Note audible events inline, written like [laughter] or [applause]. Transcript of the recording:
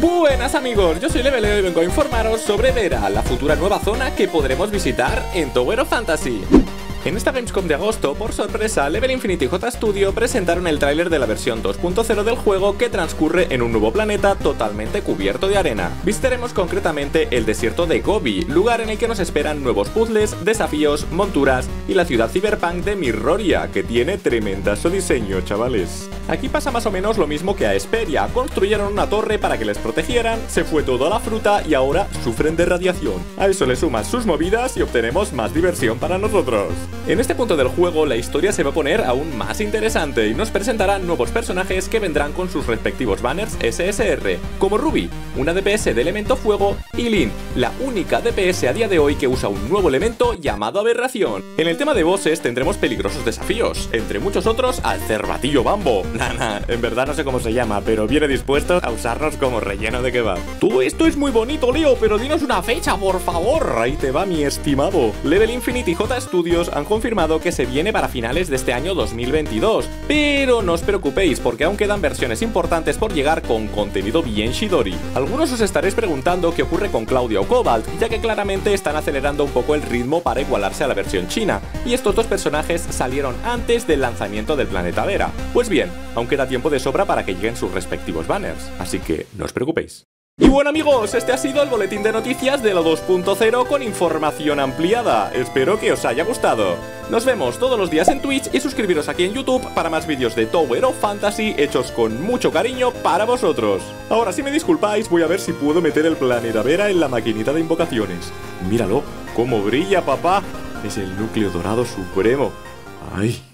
Buenas amigos, yo soy Leveleo y vengo a informaros sobre Vera, la futura nueva zona que podremos visitar en Tower of Fantasy. En esta Gamescom de agosto, por sorpresa, Level Infinity J Studio presentaron el tráiler de la versión 2.0 del juego que transcurre en un nuevo planeta totalmente cubierto de arena. Visitaremos concretamente el desierto de Gobi, lugar en el que nos esperan nuevos puzzles, desafíos, monturas y la ciudad cyberpunk de Mirroria, que tiene tremendazo diseño, chavales. Aquí pasa más o menos lo mismo que a Esperia, construyeron una torre para que les protegieran, se fue toda la fruta y ahora sufren de radiación. A eso le sumas sus movidas y obtenemos más diversión para nosotros. En este punto del juego la historia se va a poner aún más interesante y nos presentarán nuevos personajes que vendrán con sus respectivos banners SSR, como Ruby, una DPS de elemento fuego, y Lin, la única DPS a día de hoy que usa un nuevo elemento llamado aberración. En el tema de bosses tendremos peligrosos desafíos, entre muchos otros al cervatillo bambo. [laughs] Nana, en verdad no sé cómo se llama, pero viene dispuesto a usarnos como relleno de kebab. Todo esto es muy bonito, Leo, pero dinos una fecha, por favor. Ahí te va, mi estimado. Level Infinity J Studios han confirmado que se viene para finales de este año 2022. Pero no os preocupéis, porque aún quedan versiones importantes por llegar con contenido bien Shidori. Algunos os estaréis preguntando qué ocurre con Claudia o Cobalt, ya que claramente están acelerando un poco el ritmo para igualarse a la versión china, y estos dos personajes salieron antes del lanzamiento del planeta Vera. Pues bien, aún queda tiempo de sobra para que lleguen sus respectivos banners, así que no os preocupéis. Y bueno amigos, este ha sido el boletín de noticias de la 2.0 con información ampliada. Espero que os haya gustado. Nos vemos todos los días en Twitch y suscribiros aquí en YouTube para más vídeos de Tower of Fantasy hechos con mucho cariño para vosotros. Ahora si me disculpáis voy a ver si puedo meter el planeta Vera en la maquinita de invocaciones. Míralo, cómo brilla papá. Es el núcleo dorado supremo. Ay.